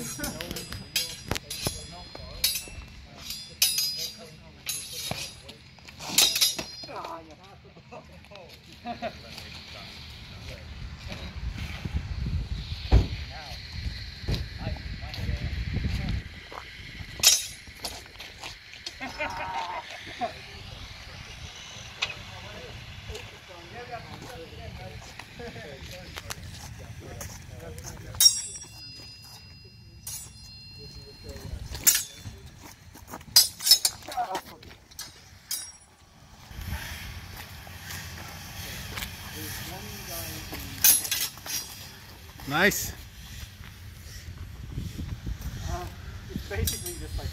Oh, yeah. Nice. Uh, it's basically just like